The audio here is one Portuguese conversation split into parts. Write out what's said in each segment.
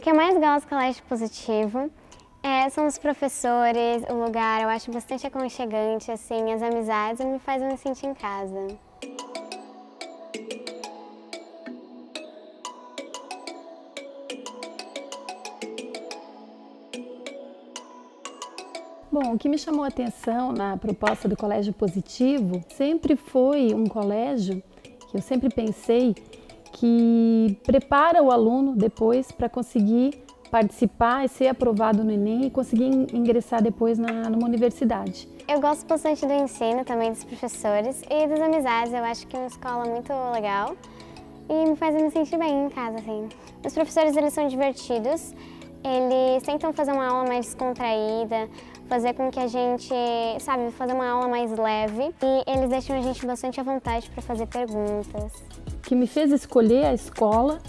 O que eu mais gosto do colégio positivo é, são os professores, o lugar, eu acho bastante aconchegante, assim, as amizades me fazem me sentir em casa. Bom, o que me chamou a atenção na proposta do Colégio Positivo sempre foi um colégio que eu sempre pensei que prepara o aluno depois para conseguir participar e ser aprovado no Enem e conseguir ingressar depois na, numa universidade. Eu gosto bastante do ensino também dos professores e das amizades. Eu acho que é uma escola muito legal e me faz me sentir bem em casa, assim. Os professores, eles são divertidos, eles tentam fazer uma aula mais descontraída, fazer com que a gente, sabe, fazer uma aula mais leve e eles deixam a gente bastante à vontade para fazer perguntas. Que me fez escolher a escola,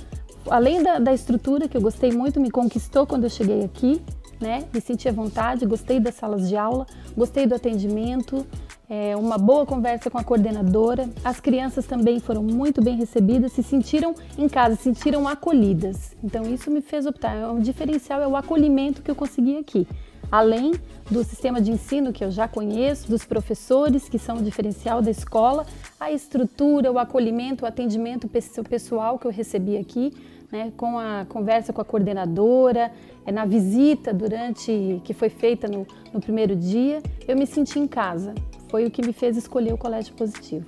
além da, da estrutura que eu gostei muito, me conquistou quando eu cheguei aqui, né? Me senti à vontade, gostei das salas de aula, gostei do atendimento, é, uma boa conversa com a coordenadora. As crianças também foram muito bem recebidas, se sentiram em casa, se sentiram acolhidas. Então isso me fez optar. O diferencial é o acolhimento que eu consegui aqui além do sistema de ensino que eu já conheço, dos professores que são o diferencial da escola, a estrutura, o acolhimento, o atendimento pessoal que eu recebi aqui, né, com a conversa com a coordenadora, é, na visita durante que foi feita no, no primeiro dia, eu me senti em casa. Foi o que me fez escolher o colégio positivo.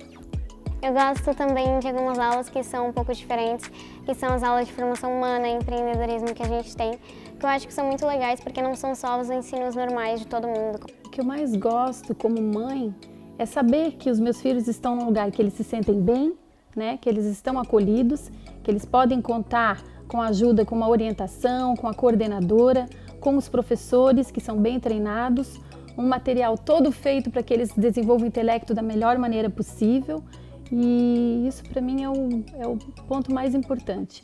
Eu gosto também de algumas aulas que são um pouco diferentes, que são as aulas de formação humana e empreendedorismo que a gente tem, que eu acho que são muito legais porque não são só os ensinos normais de todo mundo. O que eu mais gosto como mãe é saber que os meus filhos estão num lugar que eles se sentem bem, né, que eles estão acolhidos, que eles podem contar com ajuda, com uma orientação, com a coordenadora, com os professores que são bem treinados, um material todo feito para que eles desenvolvam o intelecto da melhor maneira possível. E isso para mim é o, é o ponto mais importante.